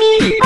me.